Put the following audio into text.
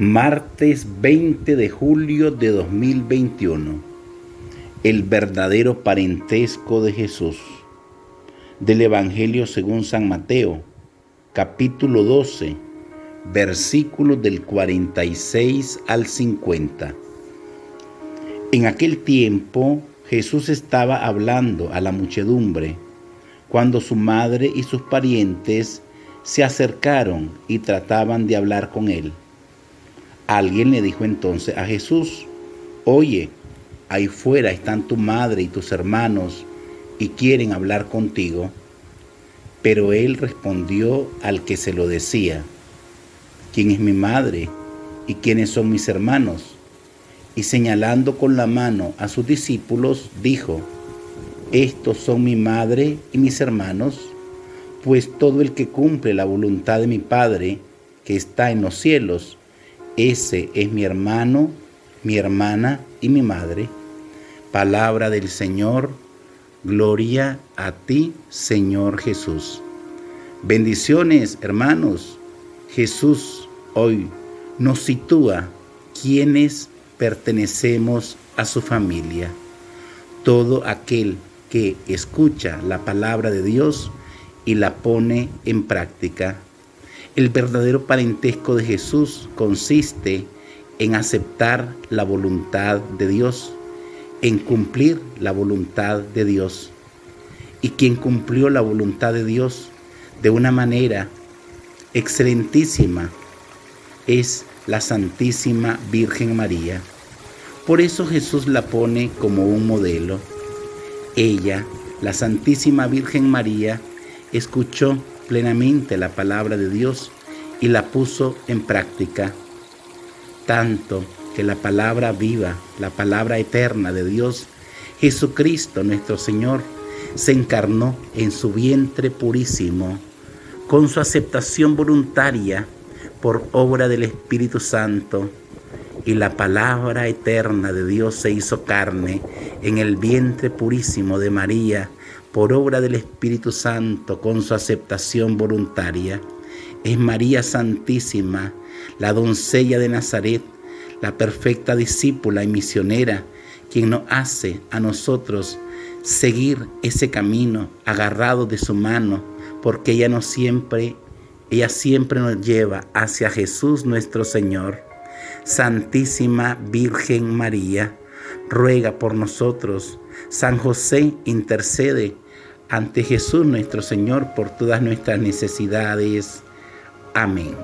Martes 20 de julio de 2021. El verdadero parentesco de Jesús. Del Evangelio según San Mateo, capítulo 12, versículos del 46 al 50. En aquel tiempo Jesús estaba hablando a la muchedumbre cuando su madre y sus parientes se acercaron y trataban de hablar con él. Alguien le dijo entonces a Jesús, oye, ahí fuera están tu madre y tus hermanos y quieren hablar contigo. Pero él respondió al que se lo decía, ¿quién es mi madre y quiénes son mis hermanos? Y señalando con la mano a sus discípulos, dijo, estos son mi madre y mis hermanos, pues todo el que cumple la voluntad de mi Padre, que está en los cielos, ese es mi hermano, mi hermana y mi madre. Palabra del Señor, gloria a ti, Señor Jesús. Bendiciones, hermanos. Jesús hoy nos sitúa quienes pertenecemos a su familia. Todo aquel que escucha la palabra de Dios y la pone en práctica el verdadero parentesco de Jesús consiste en aceptar la voluntad de Dios, en cumplir la voluntad de Dios. Y quien cumplió la voluntad de Dios de una manera excelentísima es la Santísima Virgen María. Por eso Jesús la pone como un modelo. Ella, la Santísima Virgen María, escuchó plenamente la palabra de Dios y la puso en práctica, tanto que la palabra viva, la palabra eterna de Dios, Jesucristo nuestro Señor, se encarnó en su vientre purísimo, con su aceptación voluntaria por obra del Espíritu Santo, y la palabra eterna de Dios se hizo carne en el vientre purísimo de María, por obra del Espíritu Santo con su aceptación voluntaria. Es María Santísima, la doncella de Nazaret, la perfecta discípula y misionera, quien nos hace a nosotros seguir ese camino agarrado de su mano, porque ella no siempre, ella siempre nos lleva hacia Jesús nuestro Señor. Santísima Virgen María, ruega por nosotros. San José intercede ante Jesús nuestro Señor por todas nuestras necesidades. Amén.